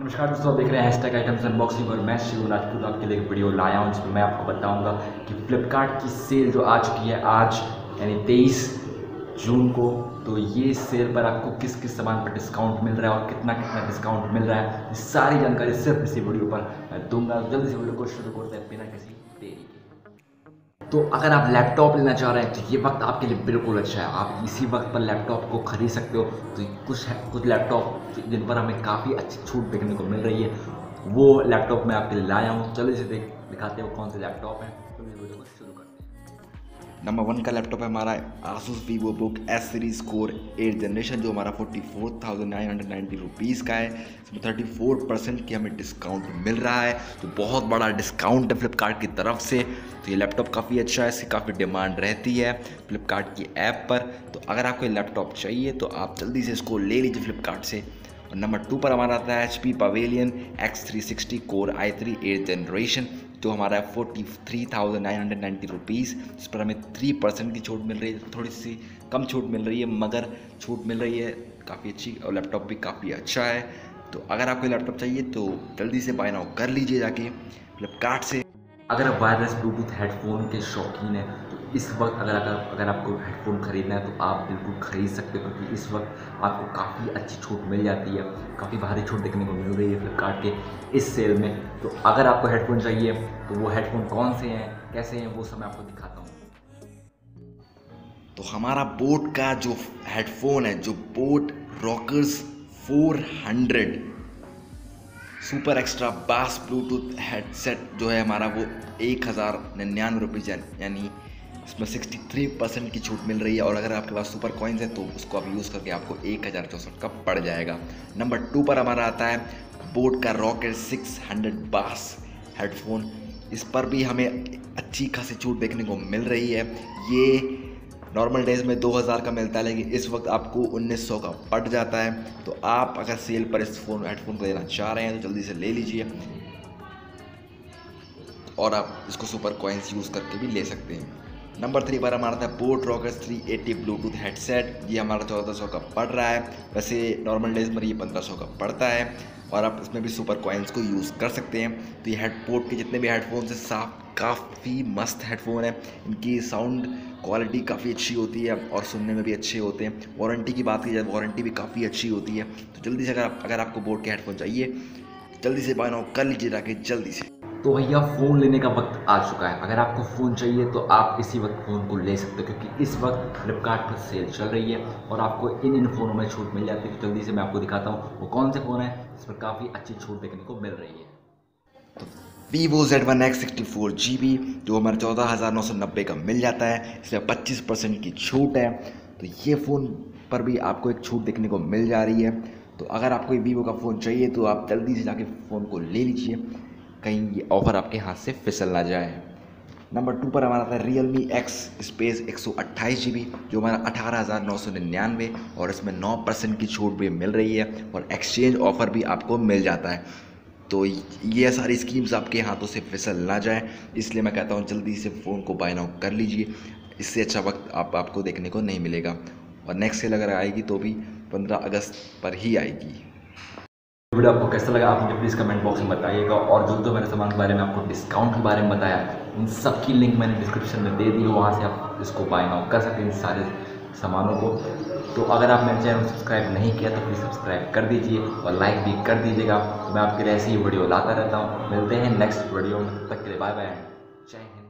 नमस्कार दोस्तों, आप देख रहे हैं हैशटैग आइटम्स अनबॉक्सिंग और मैं शिव राजपूत, आपके लिए एक वीडियो लाया हूँ, जिसमें मैं आपको बताऊँगा कि फ्लिपकार्ट की सेल जो आज की है आज, यानी तेईस जून को तो ये सेल पर आपको किस किस सामान पर डिस्काउंट मिल रहा है और कितना कितना डिस्काउंट मिल रहा है सारी जानकारी सिर्फ़ इसी वीडियो पर दूँगा। जल्दी से वीडियो को शुरू करते हैं, बिना किसी देरी के। तो अगर आप लैपटॉप लेना चाह रहे हैं तो ये वक्त आपके लिए बिल्कुल अच्छा है। आप इसी वक्त पर लैपटॉप को खरीद सकते हो। तो कुछ है, कुछ लैपटॉप जिन पर हमें काफ़ी अच्छी छूट देखने को मिल रही है। वो लैपटॉप मैं आपके लिए लाया हूँ। चलो इसे देख, दिखाते हो कौन से लैपटॉप हैं। तो वीडियो को शुरू करते नंबर वन का लैपटॉप है हमारा Asus Vivobook S series core eight generation जो हमारा forty four thousand nine hundred ninety rupees का है। इसमें थर्टी फोर परसेंट की हमें डिस्काउंट मिल रहा है। तो बहुत बड़ा डिस्काउंट है फ्लिपकार्ट की तरफ़ से। तो ये लैपटॉप काफ़ी अच्छा है, इसकी काफ़ी डिमांड रहती है फ्लिपकार्ट की ऐप पर। तो अगर आपको ये लैपटॉप चाहिए तो आप जल्दी से इसको ले लीजिए फ्लिपकार्ट से। और नंबर टू पर हमारा आता है H P Pavilion x three sixty core i three eight generation जो हमारा है forty three thousand nine hundred ninety rupees इस पर हमें थ्री परसेंट की छूट मिल रही है, थोड़ी सी कम छूट मिल रही है, मगर छूट मिल रही है, काफ़ी अच्छी, और लैपटॉप भी काफ़ी अच्छा है। तो अगर आपको लैपटॉप चाहिए तो जल्दी से बाय नाउ कर लीजिए जाके फ्लिपकार्ट से। अगर आप वायरलेस ब्लूटूथ हेडफोन के शौकीन हैं इस वक्त अगर अगर अगर आपको हेडफोन ख़रीदना है तो आप बिल्कुल ख़रीद सकते हो, क्योंकि इस वक्त आपको काफ़ी अच्छी छूट मिल जाती है, काफ़ी भारी छूट देखने को मिल रही है फ्लिपकार्ट के इस सेल में। तो अगर आपको हेडफोन चाहिए तो वो हेडफोन कौन से हैं, कैसे हैं, वो सब मैं आपको दिखाता हूँ। तो हमारा बोट का जो हेडफोन है, जो Boat Rockerz 400 super extra bass Bluetooth headset जो है हमारा, वो एक हज़ार निन्यानवे रुपीज़ यानी इसमें 63 परसेंट की छूट मिल रही है और अगर आपके पास सुपर कॉइन्स है तो उसको आप यूज़ करके आपको एक हज़ार चौसठ का पड़ जाएगा। नंबर टू पर हमारा आता है बोट का रॉकेट 600 बास हेडफोन इस पर भी हमें अच्छी खासी छूट देखने को मिल रही है। ये नॉर्मल डेज़ में 2000 का मिलता है, लेकिन इस वक्त आपको 1900 का पड़ जाता है। तो आप अगर सेल पर इस फ़ोन हेडफोन को लेना चाह रहे हैं तो जल्दी से ले लीजिए। और आप इसको सुपर कॉइन्स यूज़ करके भी ले सकते हैं। नंबर थ्री पर हमारा था Boat Rockerz three eighty Bluetooth headset ये हमारा चौदह सौ का पड़ रहा है। वैसे नॉर्मल डेज़ में ये पंद्रह सौ का पड़ता है। और आप इसमें भी सुपर कॉइन्स को यूज़ कर सकते हैं। तो ये हेडपोर्ट के जितने भी हेडफोन्स हैं, साफ़, काफ़ी मस्त हेडफोन है। इनकी साउंड क्वालिटी काफ़ी अच्छी होती है और सुनने में भी अच्छे होते हैं। वारंटी की बात की जाए वारंटी भी काफ़ी अच्छी होती है। तो जल्दी से अगर आप, अगर आपको बोर्ड के हेडफोन चाहिए, जल्दी से बाय नाउ कर लीजिए जाके जल्दी से। तो भैया फ़ोन लेने का वक्त आ चुका है। अगर आपको फ़ोन चाहिए तो आप इसी वक्त फ़ोन को ले सकते हो, क्योंकि इस वक्त फ्लिपकार्ट पर सेल चल रही है और आपको इन इन फ़ोनों में छूट मिल जाती है। तो जल्दी से मैं आपको दिखाता हूँ, वो कौन से फ़ोन है इस पर काफ़ी अच्छी छूट देखने को मिल रही है। तो Vivo Z one x sixty four G B जो हमारे चौदह हज़ार नौ सौ नब्बे का मिल जाता है, इसमें पच्चीस परसेंट की छूट है। तो ये फ़ोन पर भी आपको एक छूट देखने को मिल जा रही है। तो अगर आपको वीवो का फ़ोन चाहिए तो आप जल्दी से जाके फ़ोन को ले लीजिए। कहीं ये ऑफ़र आपके हाथ से फिसल ना जाए। नंबर टू पर हमारा था रियल मी एक्स स्पेस एक सौ जो हमारा अठारह हज़ार नौ सौ निन्यानवे और इसमें नौ परसेंट की छूट भी मिल रही है और एक्सचेंज ऑफ़र भी आपको मिल जाता है। तो ये सारी स्कीम्स आपके हाथों से फिसल ना जाए। इसलिए मैं कहता हूँ, जल्दी से फ़ोन को बाय नाउ कर लीजिए। इससे अच्छा वक्त आप, आपको देखने को नहीं मिलेगा। और नेक्स्ट सेल अगर आएगी तो भी पंद्रह अगस्त पर ही आएगी। वीडियो आपको कैसा लगा, आप मुझे प्लीज़ कमेंट बॉक्स में बताइएगा। और जो जो मेरे सामान के बारे में आपको डिस्काउंट के बारे में बताया, उन सब की लिंक मैंने डिस्क्रिप्शन में दे दी हो, वहाँ से आप इसको बाय नाउ कर सकते हैं, इन सारे सामानों को। तो अगर आप मेरे चैनल सब्सक्राइब नहीं किया तो प्लीज़ सब्सक्राइब कर दीजिए और लाइक भी कर दीजिएगा। तो मैं आपके लिए ऐसी ही वीडियो लाता रहता हूँ। मिलते हैं नेक्स्ट वीडियो में, तब तक के लिए बाय बाय जय हिंद।